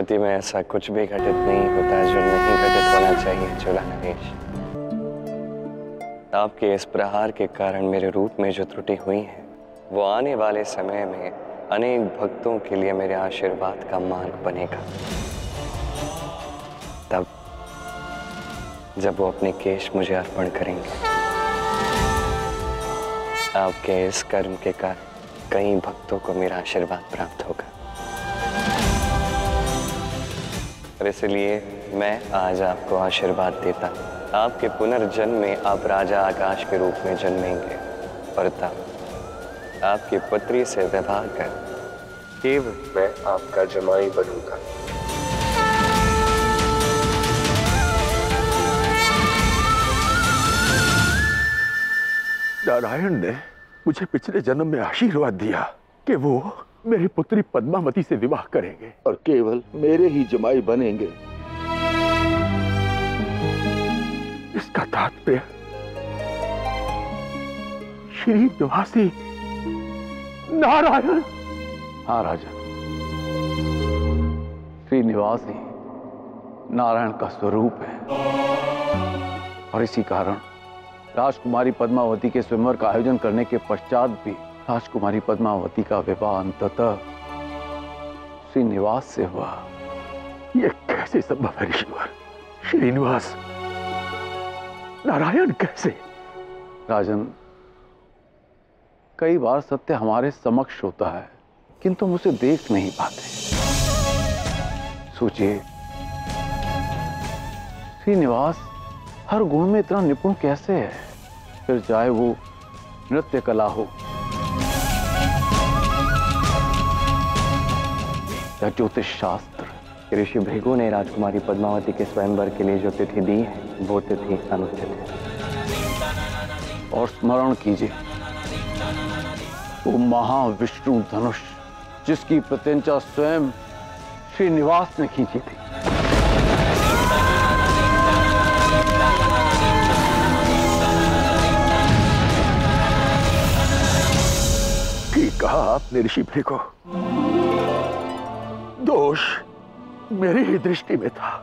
नियति में ऐसा कुछ भी घटित नहीं होता जो नहीं घटित होना चाहिए, चोला नरेश। आपके इस प्रहार के कारण मेरे रूप में जो त्रुटि हुई है, वो आने वाले समय में अनेक भक्तों के लिए मेरे आशीर्वाद का मार्ग बनेगा। तब जब वो अपने केश मुझे अर्पण करेंगे, आपके इस कर्म के कारण कई भक्तों को मेरा आशीर्वाद प्राप्त होगा। और इसलिए मैं आज आपको आशीर्वाद देता आपके पुनर्जन्म में आप राजा आकाश के रूप में जन्मेंगे और तब आपकी पुत्री से विवाह कर केवल मैं आपका जमाई बनूँगा। नारायण ने मुझे पिछले जन्म में आशीर्वाद दिया कि वो मेरी पुत्री पद्मावती से विवाह करेंगे। और केवल मेरे ही जमाई बनेंगे। इसका तात्पर्य श्री निवासी नारायण। हाँ राजा। श्रीनिवास ही नारायण का स्वरूप है। और इसी कारण राजकुमारी पद्मावती के स्वयंवर का आयोजन करने के पश्चात भी राजकुमारी पद्मावती का विवाह अंततः श्रीनिवास से हुआ। ये कैसे संभव है ऋषिवर श्रीनिवास, नारायण कैसे? राजन, कई बार सत्य हमारे समक्ष होता है, किंतु हम उसे देख नहीं पाते। सोचिए, श्रीनिवास हर गुण में इतना निपुण कैसे है? फिर चाहे वो नृत्य कला हो या ज्योतिष शास्त्र ऋषि भृगु ने राजकुमारी पद्मावती के स्वयंवर के लिए जो तिथि दी है, वो तिथि अनुचित है। और स्मरण कीजिए, वो महाविष्णु धनुष, जिसकी प्रत्यंचा स्वयं श्रीनिवास ने खींची थी। कहा आपने ऋषि को दोष मेरी ही दृष्टि में था।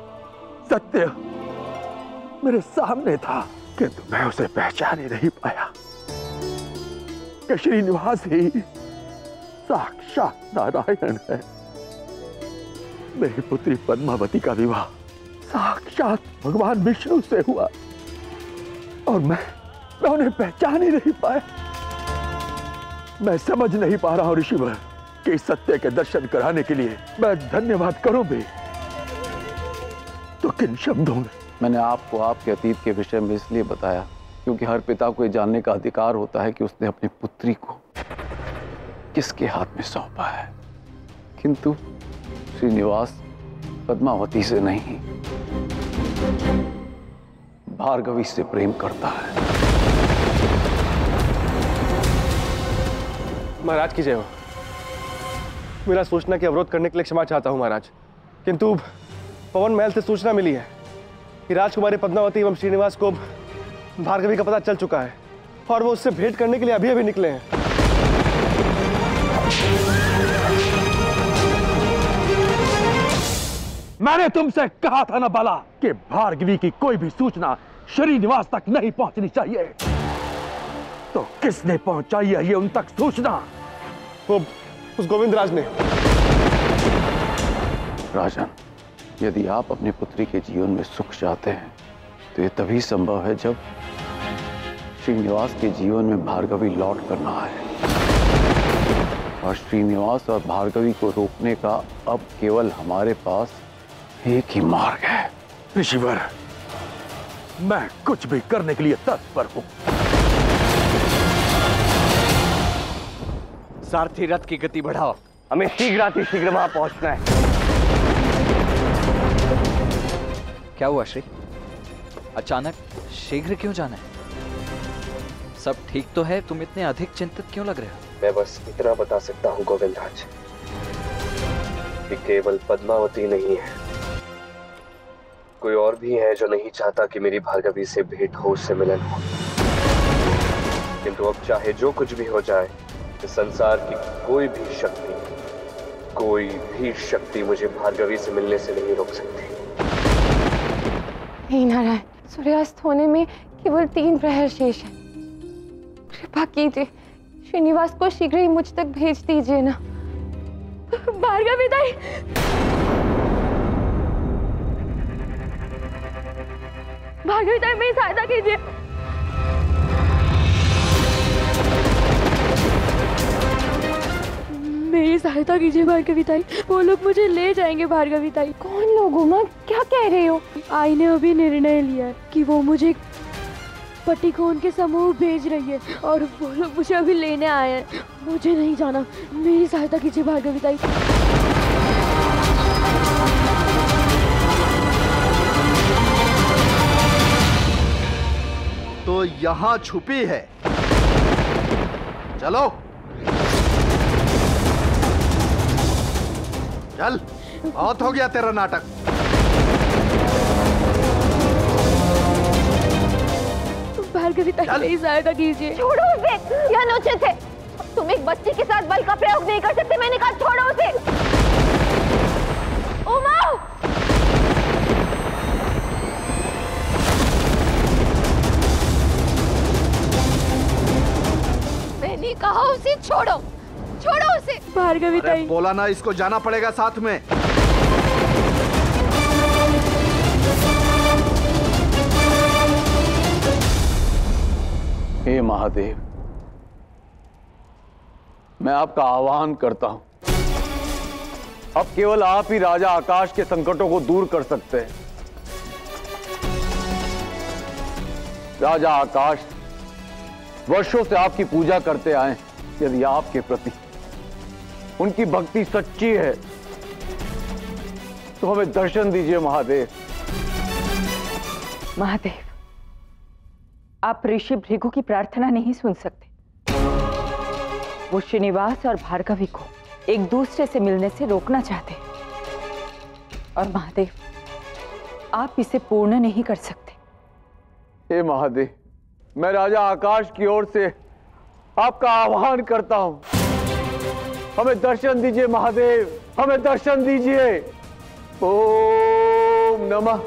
सत्य मेरे सामने था किंतु मैं उसे पहचान ही नहीं पाया। श्रीनिवास ही साक्षात नारायण है। मेरी पुत्री पद्मावती का विवाह साक्षात भगवान विष्णु से हुआ। और मैं मैं उन्हें पहचान ही नहीं पाया। मैं समझ नहीं पा रहा हूँ ऋषि ऋषिवर कि इस सत्य के दर्शन कराने के लिए मैं धन्यवाद करूँ भी। तो किन शब्दों में? मैंने आपको आपके अतीत के विषय में इसलिए बताया क्योंकि हर पिता को ये जानने का अधिकार होता है कि उसने अपनी पुत्री को किसके हाथ में सौंपा है। किंतु श्रीनिवास पद्मावती से नहीं भार्गवी से प्रेम करता है। महाराज की जय हो। मेरा सूचना के अवरोध करने के लिए क्षमा चाहता हूँ महाराज। किंतु पवन महल से सूचना मिली है कि राजकुमारी पद्मावती एवं श्रीनिवास को भार्गवी का पता चल चुका है और वो उससे भेंट करने के लिए अभी अभी निकले हैं। मैंने तुमसे कहा था ना बाला कि भार्गवी की कोई भी सूचना श्रीनिवास तक नहीं पहुंचनी चाहिए। तो किसने पहुंचाई है ये उन तक सूचना? वो उस गोविंद राज ने। राजन यदि आप अपनी पुत्री के जीवन में सुख चाहते हैं तो ये तभी संभव है जब श्रीनिवास के जीवन में भार्गवी लौट करना है और श्रीनिवास और भार्गवी को रोकने का अब केवल हमारे पास एक ही मार्ग है। ऋषिवर मैं कुछ भी करने के लिए तत्पर हूँ। सारथी रथ की गति बढ़ाओ। हमें शीघ्र शीघ्र वहाँ पहुँचना है। क्या हुआ श्री? अचानक शीघ्र क्यों जाना है? सब ठीक तो है तुम इतने अधिक चिंतित क्यों लग रहे हो? मैं बस इतना बता सकता हूँ गोविंद राज कि केवल पद्मावती नहीं है। कोई और भी है जो नहीं चाहता कि मेरी भार्गवी से भेंट हो उससे मिलन हो। किंतु अब चाहे जो कुछ भी हो जाए इस संसार की कोई भी शक्ति, कोई भी शक्ति मुझे भार्गवी से मिलने से नहीं रोक सकती। हे नारायण, सूर्यास्त होने में केवल तीन प्रहर शेष है। कृपा कीजिए, श्रीनिवास को शीघ्र ही मुझ तक भेज दीजिए ना। भार्गवी दाई! भार्गवी दाई, मेरी सहायता कीजिए। मेरी सहायता कीजिए भार्गवी ताई। वो लोग मुझे ले जाएँगे भार्गवी ताई। कौन लोग उमा क्या कह रही हो? आई ने अभी निर्णय लिया है कि वो मुझे पति को समूह भेज रही है और वो लोग मुझे अभी लेने आए हैं। मुझे नहीं जाना। मेरी सहायता कीजिए भार्गवी ताई। तो यहाँ छुपी है। चलो। चल बहुत हो गया तेरा नाटक। भार्गवी कीजिए। छोड़ो उसे यह अनुचित है। तुम एक बच्ची के साथ बल का प्रयोग नहीं कर सकते मैंने कहा छोड़ो उसे। उमा! मैंने कहा उसे छोड़ो। छोड़ो उसे। भार्गवी ताई। बोला ना इसको जाना पड़ेगा साथ में। हे महादेव मैं आपका आह्वान करता हूँ। अब केवल आप ही राजा आकाश के संकटों को दूर कर सकते हैं। राजा आकाश वर्षों से आपकी पूजा करते आए यदि आपके प्रति। उनकी भक्ति सच्ची है। तो हमें दर्शन दीजिए महादेव। महादेव आप ऋषि भृगु की प्रार्थना नहीं सुन सकते। वो श्रीनिवास और भार्गवी को एक दूसरे से मिलने से रोकना चाहते। और महादेव आप इसे पूर्ण नहीं कर सकते। हे महादेव मैं राजा आकाश की ओर से आपका आह्वान करता हूँ। हमें दर्शन दीजिए महादेव। हमें दर्शन दीजिए। ओम नमः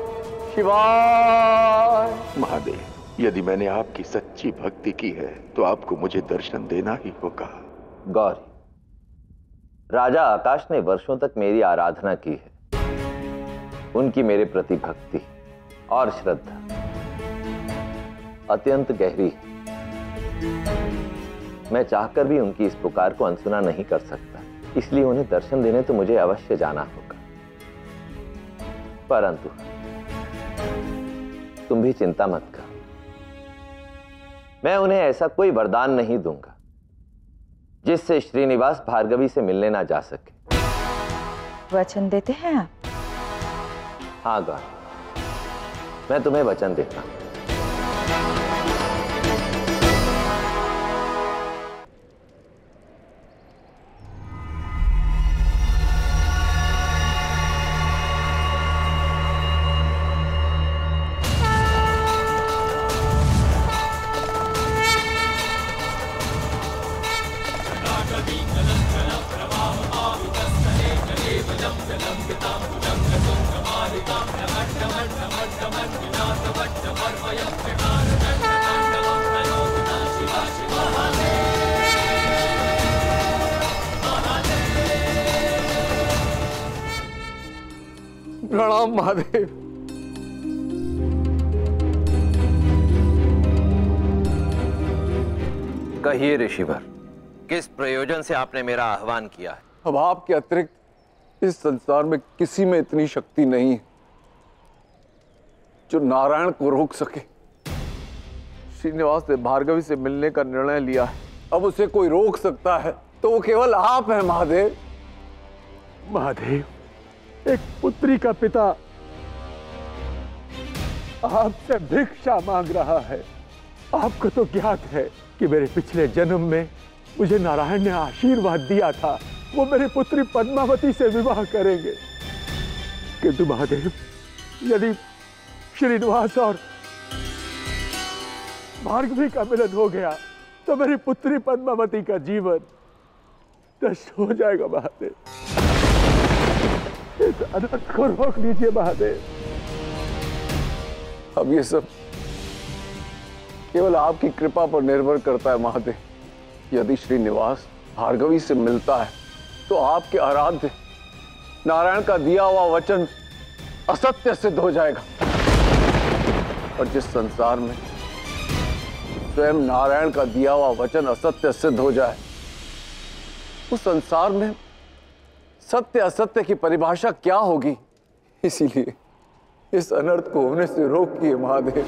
शिवाय। महादेव यदि मैंने आपकी सच्ची भक्ति की है तो आपको मुझे दर्शन देना ही होगा। गौरी राजा आकाश ने वर्षों तक मेरी आराधना की है। उनकी मेरे प्रति भक्ति और श्रद्धा अत्यंत गहरी है। मैं चाहकर भी उनकी इस पुकार को अनसुना नहीं कर सकता। इसलिए उन्हें दर्शन देने तो मुझे अवश्य जाना होगा। परंतु तुम भी चिंता मत करो। मैं उन्हें ऐसा कोई वरदान नहीं दूँगा जिससे श्रीनिवास भार्गवी से मिलने ना जा सके। वचन देते हैं आप? हाँ गौर मैं तुम्हें वचन देता हूँ। प्रणाम महादेव। कहिए ऋषिवर किस प्रयोजन से आपने मेरा आह्वान किया? है अब आपके अतिरिक्त इस संसार में किसी में इतनी शक्ति नहीं है जो नारायण को रोक सके। श्रीनिवास ने भार्गवी से मिलने का निर्णय लिया है। अब उसे कोई रोक सकता है तो वो केवल आप हैं महादेव। महादेव एक पुत्री का पिता आपसे भिक्षा मांग रहा है। आपको तो ज्ञात है कि मेरे पिछले जन्म में मुझे नारायण ने आशीर्वाद दिया था। वो मेरी पुत्री पद्मावती से विवाह करेंगे। किंतु महादेव, यदि श्रीनिवास और भार्गवी का मिलन हो गया तो मेरी पुत्री पद्मावती का जीवन नष्ट हो जाएगा, महादेव। अनर्थ को रोक लीजिए महादेव। अब ये सब केवल आपकी कृपा पर निर्भर करता है महादेव। यदि श्रीनिवास भार्गवी से मिलता है तो आपके आराध्य नारायण का दिया हुआ वचन असत्य सिद्ध हो जाएगा। और जिस संसार में स्वयं नारायण का दिया हुआ वचन असत्य सिद्ध हो जाए, उस संसार में सत्य असत्य की परिभाषा क्या होगी? इसीलिए इस अनर्थ को होने से रोक किए, महादेव।